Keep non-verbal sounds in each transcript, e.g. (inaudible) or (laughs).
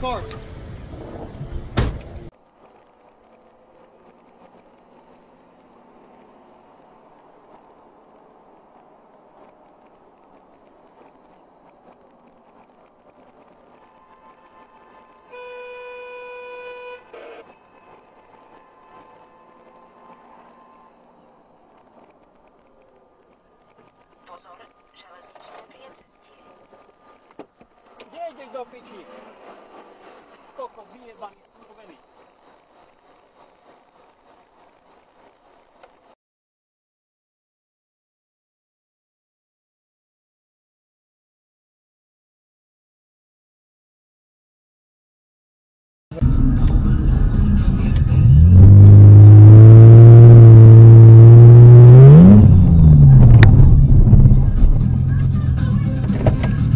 Cars.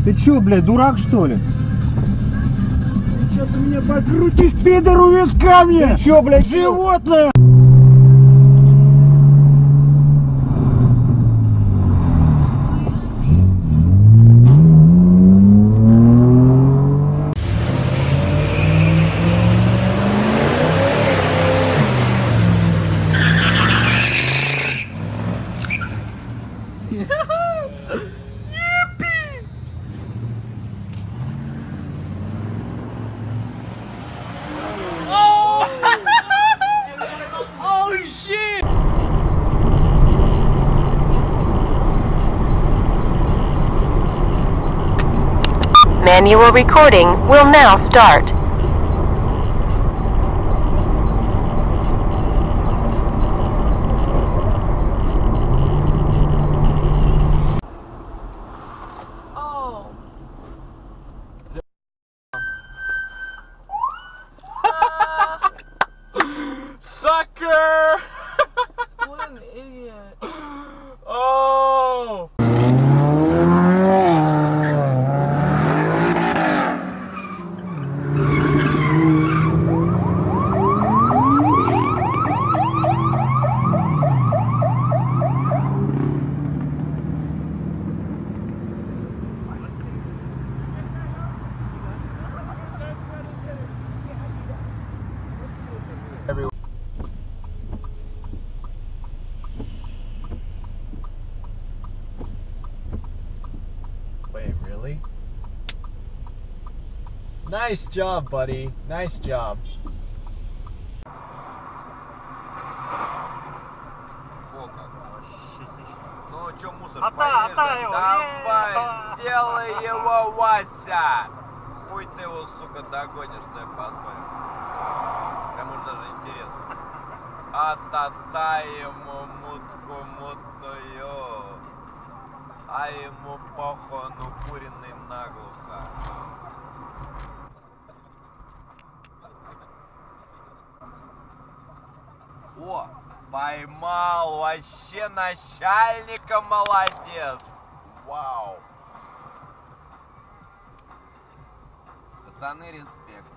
Ты чё, блядь, дурак что ли? Что ты меня покрутишь, пидор, у виска мне? Ты чё, блядь, Животное! Manual recording will now start. Nice job, buddy. Nice job. Ну чё, мусор, Ата, поехали. ата его, Давай, сделай его, Вася! Хуй ты его, сука, догонишь, дай посмотрим. Прям уж даже интересно. А-та-та ему мутку мутную, а ему похону куриный наглухо. Поймал, вообще начальника молодец. Вау. Пацаны, респект.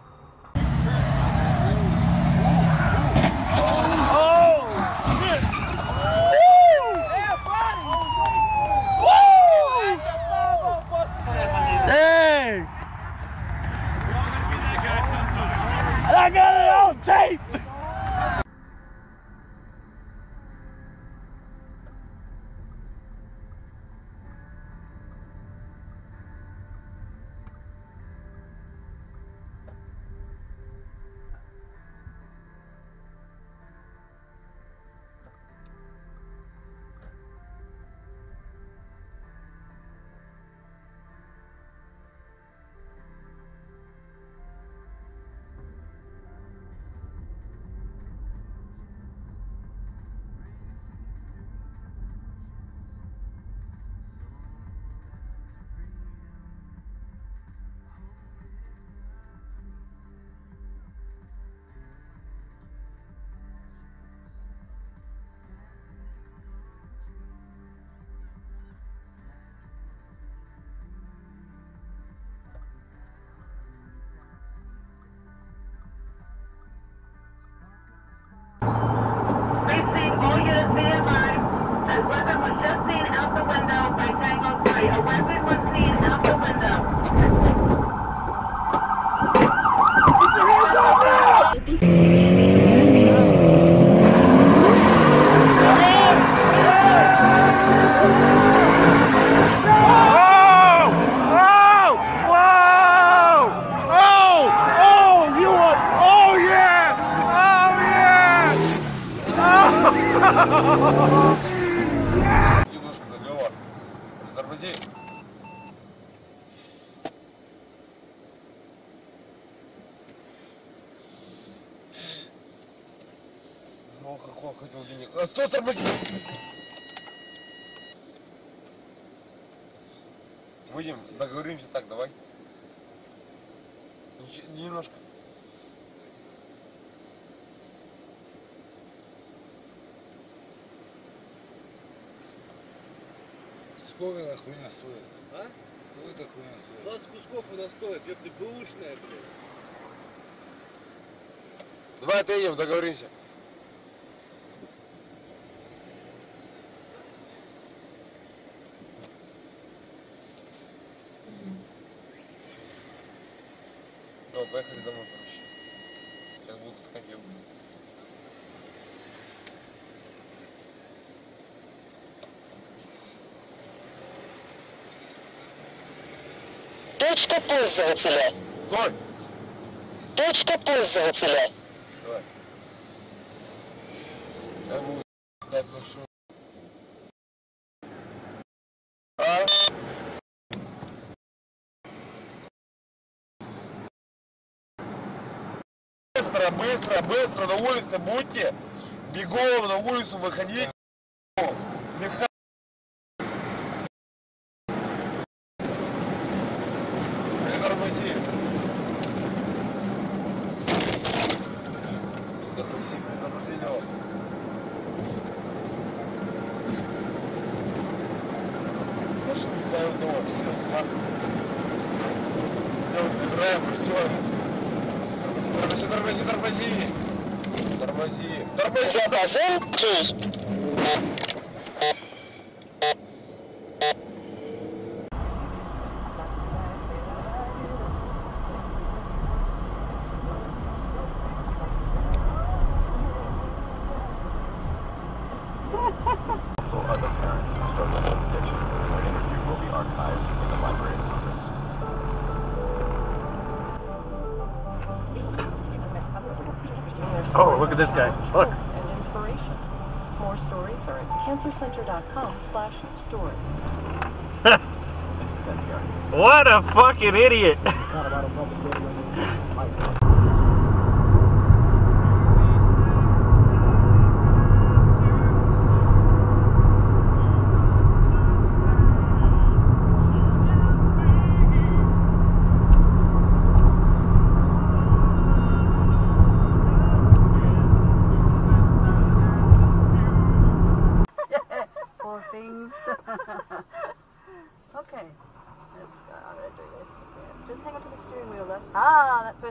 Хотел денег. А, стой, тормози! Выйдем, договоримся так, давай. Немножко. Сколько эта хуйня стоит? А? Сколько эта хуйня стоит? 20 кусков она стоит, как ты бэушная, блядь. Давай отъедем, договоримся. Ебать. Точка пользователя. Стой! Точка пользователя. Давай. Сейчас будут искать машину. А? Быстро, быстро, быстро на улице будьте. Бегом на улицу выходите. Дома, все. Идем, забираем, все. Тормози, тормози, тормози, тормози. Тормози. Тормози. Диапазон кей. Also, other parents struggle with addiction. Their interview will be archived in the library Oh, look at this guy. Look. And inspiration. More stories are at cancercenter.com slash stories. This is NPR What a fucking idiot. (laughs)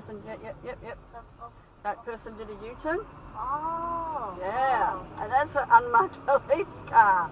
person, yep, yep, yep, yep. That person did a U-turn. Oh. Yeah. And that's an unmarked (laughs) police car.